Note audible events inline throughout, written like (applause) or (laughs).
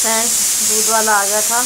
Friends दूध वाला आ गया था।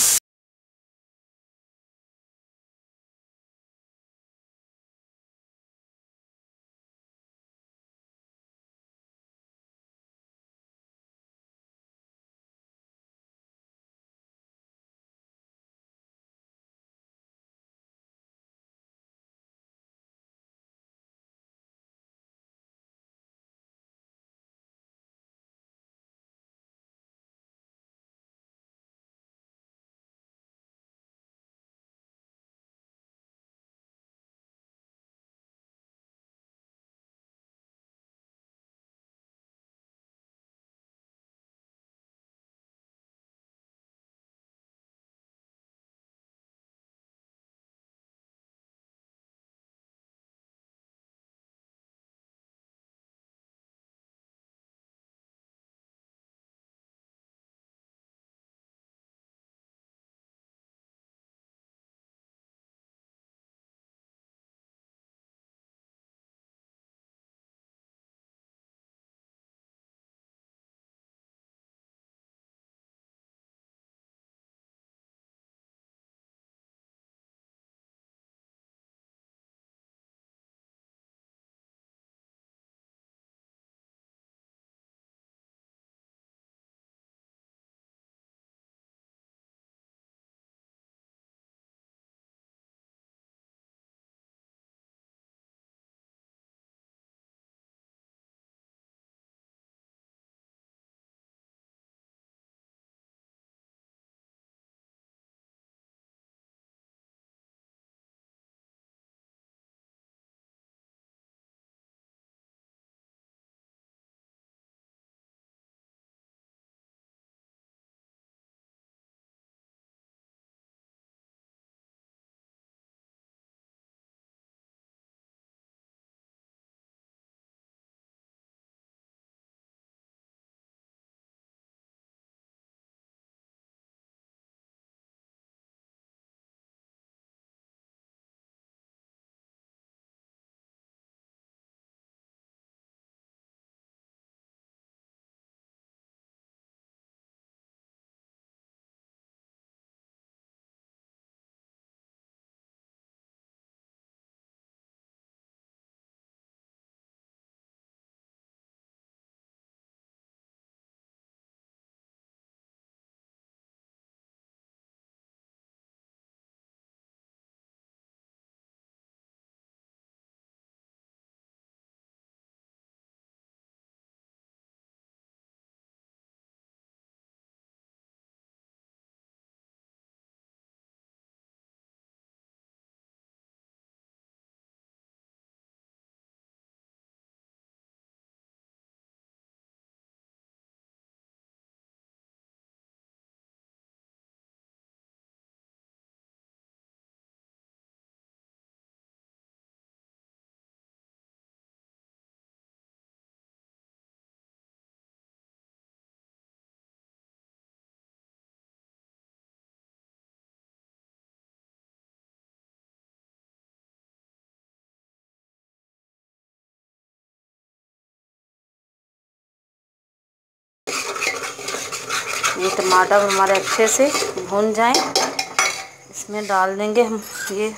ये टमाटर हमारे अच्छे से भून जाएँ। इसमें डाल देंगे हम, ये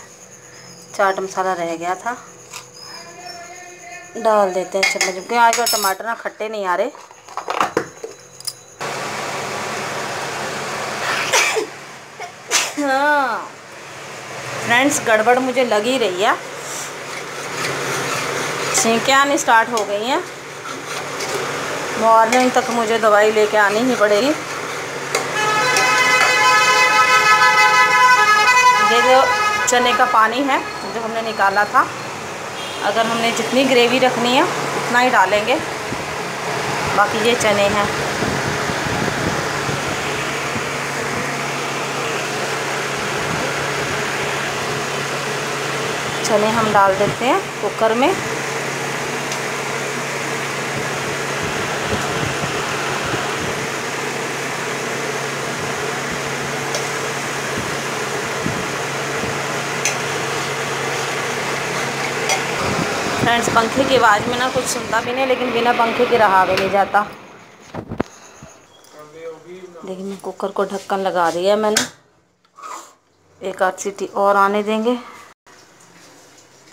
चाट मसाला रह गया था। डाल देते हैं चम्मच, क्योंकि आज का टमाटर ना खट्टे नहीं आ रहे। हाँ। फ्रेंड्स, गड़बड़ मुझे लग ही रही है। छींकें आनी स्टार्ट हो गई हैं? मॉर्निंग तक मुझे दवाई लेके आनी ही पड़ेगी। जो चने का पानी है, जो हमने निकाला था, अगर हमने जितनी ग्रेवी रखनी है, उतना ही डालेंगे। बाकी ये चने हैं। चने हम डाल देते हैं कुकर में। फ्रेंड्स, पंखे की आवाज़ में ना कुछ सुनता भी नहीं, लेकिन बिना पंखे के रहा भी नहीं जाता। देखिए कुकर को ढक्कन लगा दिया मैंने। एक आध सीटी और आने देंगे।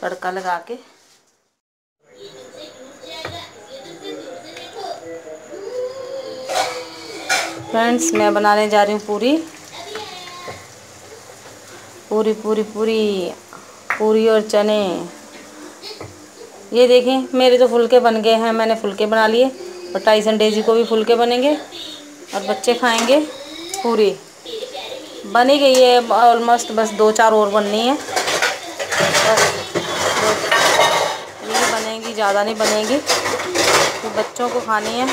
तड़का लगा के। फ्रेंड्स, मैं बनाने जा रही हूँ पूरी। पूरी पूरी पूरी पूरी और चने। ये देखें, मेरे तो फुलके बन गए हैं, मैंने फुलके बना लिए। और टाइसन डेजी को भी फुलके बनेंगे। और बच्चे खाएँगे पूरी। बनी गई है ऑलमोस्ट बस दो चार और बननी है। बस ये बनेगी, ज़्यादा नहीं बनेगी। तो बच्चों को खानी है।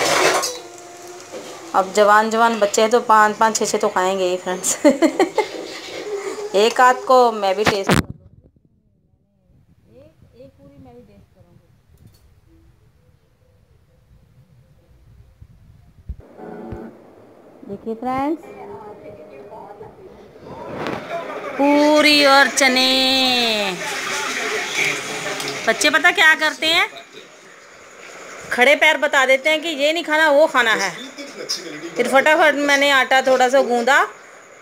अब जवान जवान बच्चे हैं तो पाँच पाँच छः छः तो खाएँगे ही फ्रेंड्स (laughs) एक आध को मैं भी टेस्ट देखिए फ्रेंड्स। पूरी और चने बच्चे पता क्या करते हैं? खड़े पैर बता देते हैं कि ये नहीं खाना वो खाना है। फिर फटाफट मैंने आटा थोड़ा सा गूंदा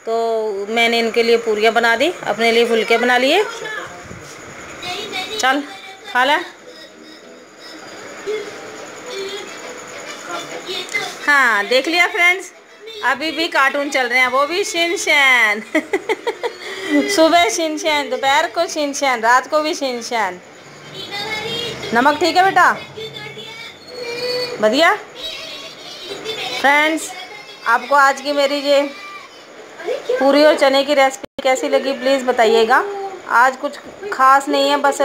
तो मैंने इनके लिए पूरियाँ बना दी अपने लिए फुलके बना लिए। चल। खा ले। हाँ देख लिया फ्रेंड्स अभी भी कार्टून चल रहे हैं, वो भी शिनशैन। सुबह शिनशैन, दोपहर को शिनशैन, रात को भी शिनशैन। नमक ठीक है बेटा? बढ़िया। फ्रेंड्स आपको आज की मेरी ये पूरी और चने की रेसिपी कैसी लगी प्लीज़ बताइएगा। आज कुछ खास नहीं है, बस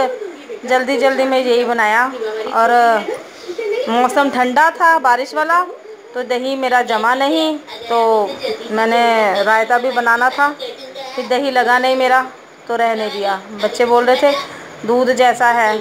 जल्दी जल्दी में यही बनाया। और, मौसम ठंडा था, बारिश वाला तो दही मेरा जमा नहीं तो मैंने रायता भी बनाना था, फिर दही लगा नहीं मेरा तो रहने दिया। बच्चे बोल रहे थे, दूध जैसा है।